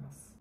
ます。